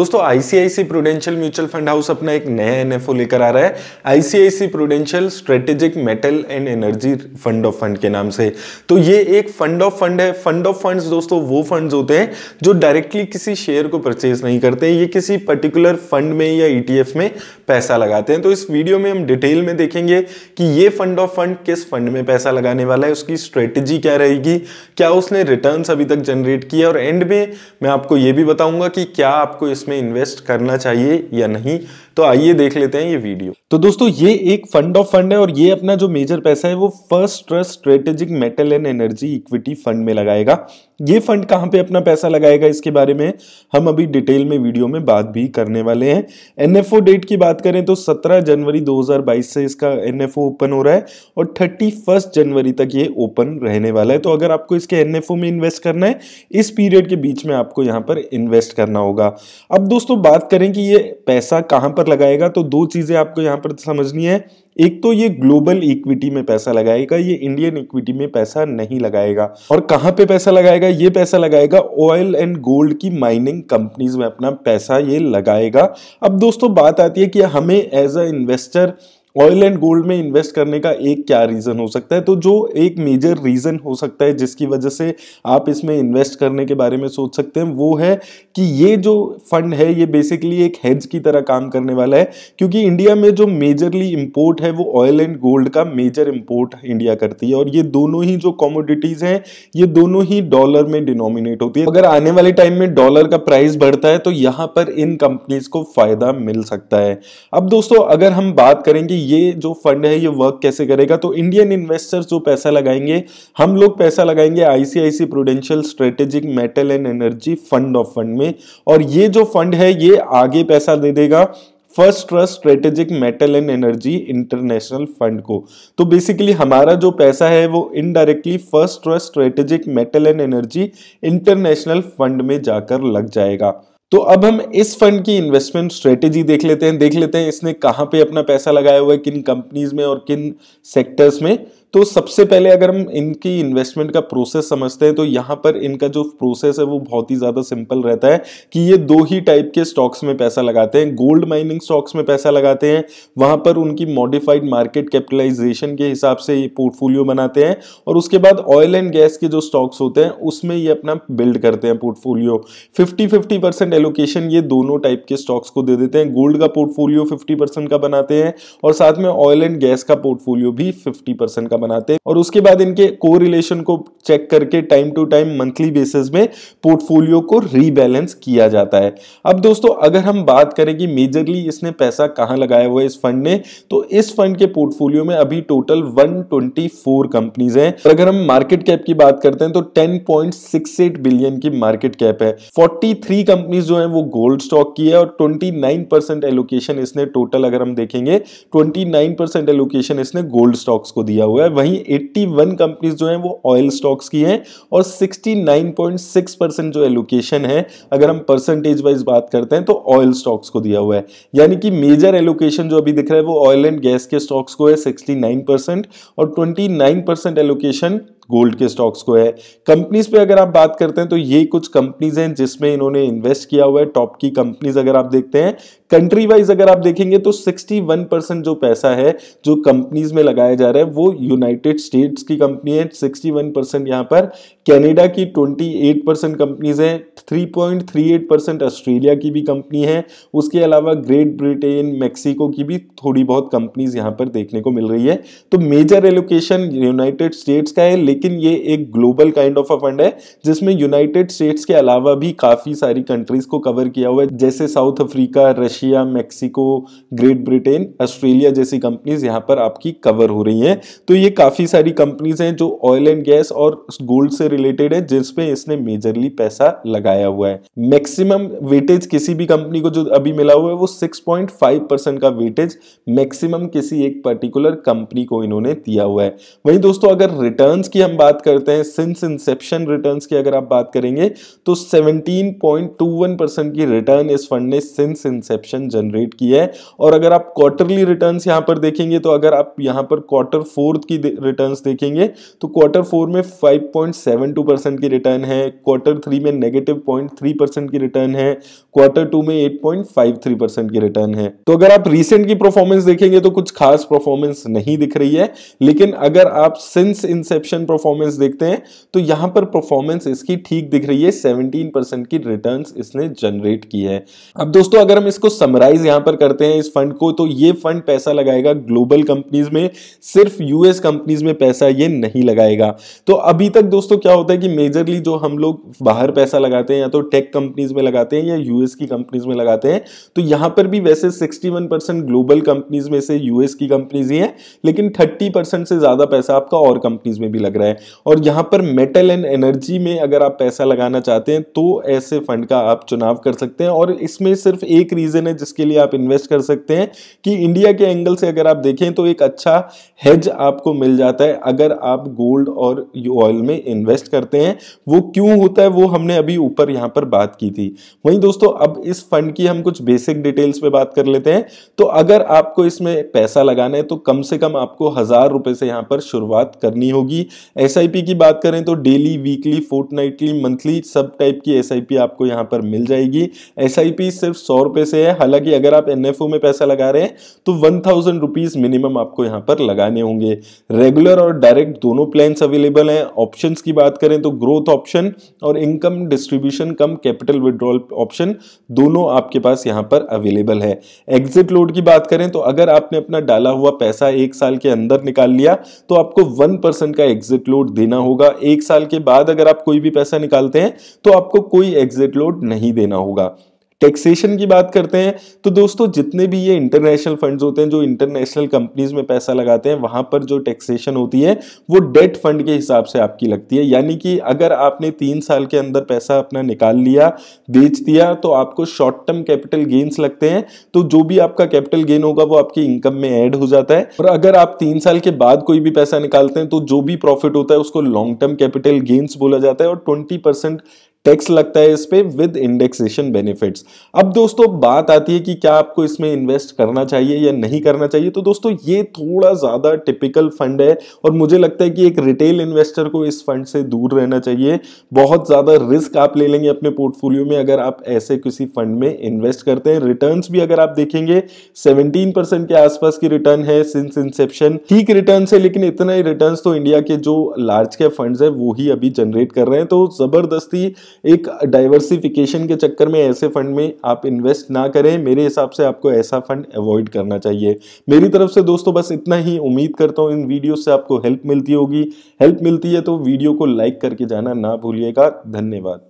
दोस्तों ICICI Prudential mutual fund house अपना एक नया एनएफओ लेकर आ रहा है। ICICI Prudential strategic metal and energy fund of fund के नाम से। तो ये एक फंड ऑफ़ फंड है। फंड ऑफ़ फंड्स दोस्तों, वो फंड्स होते हैं जो डायरेक्टली किसी शेयर को परचेज नहीं करते ये किसी पर्टिकुलर फंड में या ईटीएफ में पैसा लगाते हैं। तो इस वीडियो में हम डिटेल में देखेंगे कि ये फंड ऑफ़ फंड किस फंड में पैसा लगाने वाला है, उसकी स्ट्रेटेजी क्या रहेगी, क्या उसने रिटर्न अभी तक जनरेट किया और एंड में मैं आपको ये भी बताऊँगा कि क्या आपको इसमें इसमें इन्वेस्ट करना चाहिए या नहीं तो आइए देख लेते हैं ये वीडियो तो दोस्तों, ये एक फंड ऑफ़ फंड है और ये अपना जो मेजर पैसा है वो First Trust strategic metal and energy equity fund में लगाएगा। ये फंड कहाँ पे अपना पैसा लगाएगा इसके बारे में हम अभी डिटेल में वीडियो में बात भी करने वाले हैं। एनएफओ डेट की बात करें तो 17 जनवरी 2022 से इसका एनएफओ ओपन हो रहा है और 31 जनवरी तक ये ओपन रहने वाला है। तो अगर आपको इसके एनएफओ में इन्वेस्ट करना है, इस पीरियड के बीच में आपको यहाँ पर इन्वेस्ट करना होगा। अब दोस्तों बात करें कि ये पैसा कहाँ पर लगाएगा तो दो चीज़ें आपको यहाँ पर समझनी है। एक तो ये ग्लोबल इक्विटी में पैसा लगाएगा, ये इंडियन इक्विटी में पैसा नहीं लगाएगा। और कहाँ पे पैसा लगाएगा? ये पैसा लगाएगा ऑयल एंड गोल्ड की माइनिंग कंपनीज़ में अपना पैसा ये लगाएगा। अब दोस्तों बात आती है कि हमें as a investor oil and gold में इन्वेस्ट करने का एक क्या रीजन हो सकता है? तो जो एक मेजर रीजन हो सकता है जिसकी वजह से आप इसमें इन्वेस्ट करने के बारे में सोच सकते हैं, वो है कि ये जो फंड है, ये बेसिकली एक हेज की तरह काम करने वाला है, क्योंकि इंडिया में जो मेजरली इंपोर्ट है, वो ऑयल एंड गोल्ड का मेजर इम्पोर्ट इंडिया करती है, और ये दोनों ही जो कॉमोडिटीज हैं, ये दोनों ही डॉलर में डिनोमिनेट होती है। अगर आने वाले टाइम में डॉलर का प्राइस बढ़ता है तो यहाँ पर इन कंपनीज़ को फ़ायदा मिल सकता है। अब दोस्तों, अगर हम बात करेंगे ये जो फंड है, ये वर्क कैसे करेगा? तो इंडियन इन्वेस्टर्स जो पैसा लगाएँगे, हम लोग पैसा लगाएँगे ICICI Prudential strategic metal and energy fund of fund में। और ये जो फंड है, ये आगे पैसा दे देगा First Trust strategic metal and energy international fund को। तो बेसिकली हमारा जो पैसा है, वो indirectly First Trust strategic metal and energy international fund में जाकर लग जाएगा। तो अब हम इस फंड की इन्वेस्टमेंट स्ट्रेटेजी देख लेते हैं। देख लेते हैं इसने कहाँ पे अपना पैसा लगाया हुआ है, किन कंपनीज़ में और किन सेक्टर्स में। तो सबसे पहले अगर हम इनकी इन्वेस्टमेंट का प्रोसेस समझते हैं तो यहाँ पर इनका जो प्रोसेस है, वो बहुत ही ज़्यादा सिंपल रहता है कि ये दो ही टाइप के स्टॉक्स में पैसा लगाते हैं। गोल्ड माइनिंग स्टॉक्स में पैसा लगाते हैं। वहाँ पर उनकी मॉडिफाइड मार्केट कैपिटलाइजेशन के हिसाब से ये पोर्टफोलियो बनाते हैं और उसके बाद ऑयल एंड गैस के जो स्टॉक्स होते हैं, उसमें ये अपना बिल्ड करते हैं portfolio fifty fifty percent allocation ये दोनों टाइप के स्टॉक्स को दे देते हैं। गोल्ड का पोर्टफोलियो फिफ्टी परसेंट का बनाते हैं और साथ में ऑयल एंड गैस का पोर्टफोलियो भी फिफ्टी परसेंट का बनाते हैं और उसके बाद इनके को को चेक करके time to time monthly basis में पोर्टफोलियो को रीबैलेंस किया जाता है। अब दोस्तों, अगर हम बात करें कि मेजरली इसने पैसा कहाँ लगाया हुआ है इस फंड ने तो इस फंड के पोर्टफोलियो में अभी टोटल 124 कंपनीज़ हैं। और अगर हम मार्केट कैप की बात करते हैं तो 10.68 बिलियन की मार्केट कैप है। 43 कंपनीज़ जो है, वो गोल्ड स्टॉक की है और 29 परसेंट एलोकेशन इसने टोटल अगर हम देखेंगे 29 परसेंट एलोकेशन इसने गोल्ड स्टॉक्स को दिया हुआ है। वहीं 81 कंपनीज़ जो हैं वो ऑयल स्टॉक्स की हैं और 69.6 परसेंट जो एलोकेशन है, अगर हम परसेंटेज वाइज बात करते हैं तो ऑयल स्टॉक्स को दिया हुआ है। यानी कि मेजर एलोकेशन जो अभी दिख रहा है, वो ऑयल एंड गैस के स्टॉक्स को है 69 परसेंट और 29 परसेंट एलोकेशन गोल्ड के स्टॉक्स को है। कंपनीज़ पे अगर आप बात करते हैं तो ये कुछ कंपनीज़ हैं जिसमें इन्होंने इन्वेस्ट किया हुआ है। टॉप की कंपनीज़ अगर आप देखते हैं, कंट्री वाइज अगर आप देखेंगे तो 61 परसेंट जो पैसा है, जो कंपनीज़ में लगाया जा रहा है, वो यूनाइटेड स्टेट्स की कंपनी है। 61 परसेंट यहाँ पर। कनाडा की 28 परसेंट कंपनीज़ है। 3.38 परसेंट ऑस्ट्रेलिया की भी कंपनी है। उसके अलावा ग्रेट ब्रिटेन, मैक्सिको की भी थोड़ी बहुत कंपनीज़ यहाँ पर देखने को मिल रही है। तो मेजर एलोकेशन यूनाइटेड स्टेट्स का है, लेकिन ये एक global kind of a fund है, जिसमें यूनाइटेड स्टेट्स के अलावा भी काफ़ी सारी कंट्रीज़ को कवर किया हुआ है, जैसे South Africa Russia Mexico Great Britain Australia जैसी कंपनीज़ यहाँ पर आपकी कवर हो रही हैं। तो ये काफ़ी सारी कंपनीज़ हैं जो ऑयल एंड गैस और गोल्ड से रिलेटेड है, जिसपे इसने मेजरली पैसा लगाया हुआ है। मैक्सिमम वेटेज किसी भी कंपनी को जो अभी मिला हुआ है, वो 6.5 परसेंट का वेटेज मैक्सिमम किसी एक पर्टिकुलर कंपनी को इन्होंने दिया हुआ है। वहीं दोस्तों, अगर रिटर्न्स की हम बात करते हैं सिंस इंसेप्शन रिटर्न्स की अगर आप बात करेंगे तो 17.21 परसेंट की रिटर्न इस फंड ने सिंस इंसेप्शन जनरेट की है। और अगर आप क्वार्टरली रिटर्न्स यहाँ पर देखेंगे तो अगर आप यहाँ पर क्वार्टर फोर्थ की रिटर्न्स देखेंगे तो क्वार्टर फोर में 5.72 परसेंट की रिटर्न है क्वार्टर थ्री में नेगेटिव पॉइंट थ्री परसेंट की रिटर्न है क्वार्टर टू में 8.53 परसेंट की रिटर्न है। तो अगर आप रिसेंट की परफॉर्मेंस देखेंगे तो कुछ खास परफॉर्मेंस नहीं दिख रही है, लेकिन अगर आप सिंस इंसेप्शन परफॉर्मेंस देखते हैं तो यहाँ पर परफॉर्मेंस इसकी ठीक दिख रही है 17 परसेंट की रिटर्न इसने जनरेट की है। अब दोस्तों, अगर हम इसको समराइज यहाँ पर करते हैं, इस फंड को तो ये फंड पैसा लगाएगा ग्लोबल कंपनीज़ में, सिर्फ़ यूएस कंपनीज़ में पैसा ये नहीं लगाएगा। तो अभी तक दोस्तों क्या होता है कि मेजरली जो हम लोग बाहर पैसा लगाते हैं, या तो टेक कंपनीज़ में लगाते हैं, या यूएस की कंपनीज़ में लगाते हैं तो यहाँ पर भी वैसे 61 परसेंट ग्लोबल कंपनीज़ में से यूएस की कंपनीज़ ही हैं, लेकिन 30 परसेंट से ज़्यादा पैसा आपका और कंपनीज़ में भी लग रहा है। और यहाँ पर मेटल एंड एनर्जी में अगर आप पैसा लगाना चाहते हैं तो ऐसे फंड का आप चुनाव कर सकते हैं। और इसमें सिर्फ़ एक रीजन है जिसके लिए आप इन्वेस्ट कर सकते हैं कि इंडिया के एंगल से अगर आप देखें तो एक अच्छा हेज आपको मिल जाता है अगर आप गोल्ड और ऑयल में इन्वेस्ट करते हैं। वो क्यों होता है, वो हमने अभी ऊपर यहाँ पर बात की थी। वहीं दोस्तों, अब इस फंड की हम कुछ बेसिक डिटेल्स पे बात कर लेते हैं। तो अगर आपको इसमें पैसा लगाना है तो कम से कम आपको हज़ार रुपए से यहाँ पर शुरुआत करनी होगी। SIP की बात करें तो डेली वीकली फोर्टनाइटली मंथली सब टाइप की SIP आपको यहाँ पर मिल जाएगी। SIP सिर्फ़ सौ रुपए से है। हालाँकि अगर आप NFO में पैसा लगा रहे हैं तो वन थाउज़ेंड रुपीज़ मिनिमम आपको यहाँ पर लगाने होंगे। रेगुलर और डायरेक्ट दोनों प्लान्स अवेलेबल हैं। ऑप्शन की बात करें तो ग्रोथ ऑप्शन और income distribution cum capital withdrawal option दोनों आपके पास यहाँ पर अवेलेबल है। एग्जिट लोड की बात करें तो अगर आपने अपना डाला हुआ पैसा एक साल के अंदर निकाल लिया तो आपको वन परसेंट का एग्जिट लोड देना होगा। एक साल के बाद अगर आप कोई भी पैसा निकालते हैं तो आपको कोई एग्जिट लोड नहीं देना होगा। टैक्सेशन की बात करते हैं तो दोस्तों जितने भी ये इंटरनेशनल फंड्स होते हैं, जो इंटरनेशनल कंपनीज़ में पैसा लगाते हैं, वहाँ पर जो टैक्सेशन होती है, वो डेट फंड के हिसाब से आपकी लगती है। यानी कि अगर आपने तीन साल के अंदर पैसा अपना निकाल लिया, बेच दिया तो आपको शॉर्ट टर्म कैपिटल गेन्स लगते हैं। तो जो भी आपका कैपिटल गेन होगा, वो आपकी इनकम में एड हो जाता है। और अगर आप तीन साल के बाद कोई भी पैसा निकालते हैं तो जो भी प्रॉफिट होता है, उसको लॉन्ग टर्म कैपिटल गेन्स बोला जाता है और ट्वेंटी टैक्स लगता है इस पे विद इंडेक्सेशन बेनिफिट्स अब दोस्तों, बात आती है कि क्या आपको इसमें इन्वेस्ट करना चाहिए या नहीं करना चाहिए? तो दोस्तों, ये थोड़ा ज़्यादा टिपिकल फंड है और मुझे लगता है कि एक रिटेल इन्वेस्टर को इस फंड से दूर रहना चाहिए। बहुत ज़्यादा रिस्क आप ले लेंगे अपने पोर्टफोलियो में अगर आप ऐसे किसी फंड में इन्वेस्ट करते हैं। रिटर्न भी अगर आप देखेंगे सेवनटीन के आसपास की रिटर्न है सिंस इंसेप्शन ठीक रिटर्न है, लेकिन इतना ही रिटर्न तो इंडिया के जो लार्ज कैप फंड है, वो ही अभी जनरेट कर रहे हैं। तो ज़बरदस्ती एक डाइवर्सिफिकेशन के चक्कर में ऐसे फंड में आप इन्वेस्ट ना करें। मेरे हिसाब से आपको ऐसा फंड अवॉइड करना चाहिए। मेरी तरफ़ से दोस्तों बस इतना ही। उम्मीद करता हूँ इन वीडियो से आपको हेल्प मिलती होगी। हेल्प मिलती है तो वीडियो को लाइक करके जाना ना भूलिएगा। धन्यवाद।